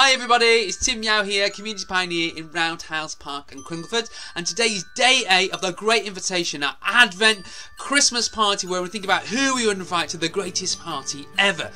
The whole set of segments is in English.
Hi everybody, it's Tim Yau here, Community Pioneer in Roundhouse Park and Cringleford, and today is day 8 of the Great Invitation, our Advent Christmas party where we think about who we would invite to the greatest party ever.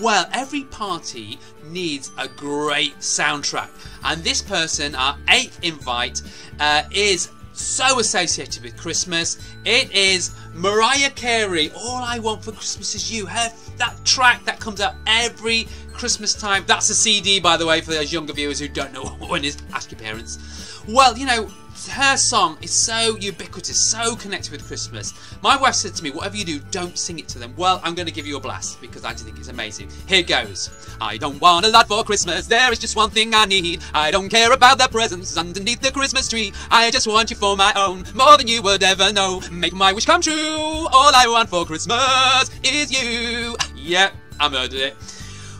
Well, every party needs a great soundtrack, and this person, our 8th invite, uh, is so associated with Christmas. It is Mariah Carey. All I want for Christmas is you. Her that track that comes out every Christmas time. That's a CD, by the way, for those younger viewers who don't know what it is. Ask your parents. Well, you know, her song is so ubiquitous, so connected with Christmas. My wife said to me, whatever you do, don't sing it to them. Well, I'm going to give you a blast because I think it's amazing. Here goes. I don't want a lot for Christmas, there is just one thing I need. I don't care about the presents underneath the Christmas tree. I just want you for my own, more than you would ever know. Make my wish come true. All I want for Christmas is you. Yep, I murdered it.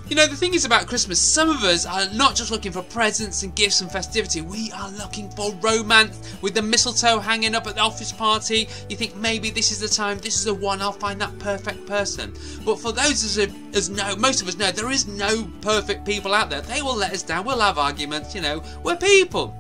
You know, the thing is about Christmas, some of us are not just looking for presents and gifts and festivity, we are looking for romance with the mistletoe hanging up at the office party. You think maybe this is the time, this is the one, I'll find that perfect person. But for those as, as know, most of us know, there is no perfect people out there. They will let us down, we'll have arguments, you know, we're people.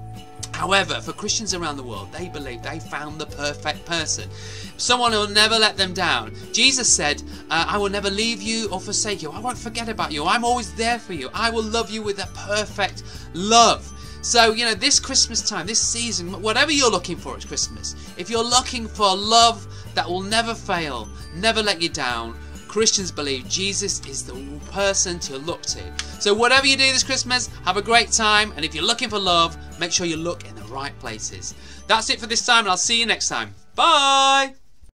However, for Christians around the world, they believe they found the perfect person. Someone who will never let them down. Jesus said, uh, I will never leave you or forsake you. I won't forget about you. I'm always there for you. I will love you with a perfect love. So, you know, this Christmas time, this season, whatever you're looking for at Christmas, if you're looking for love that will never fail, never let you down, Christians believe Jesus is the person to look to. So whatever you do this Christmas, have a great time. And if you're looking for love, make sure you look in the right places. That's it for this time, and I'll see you next time. Bye!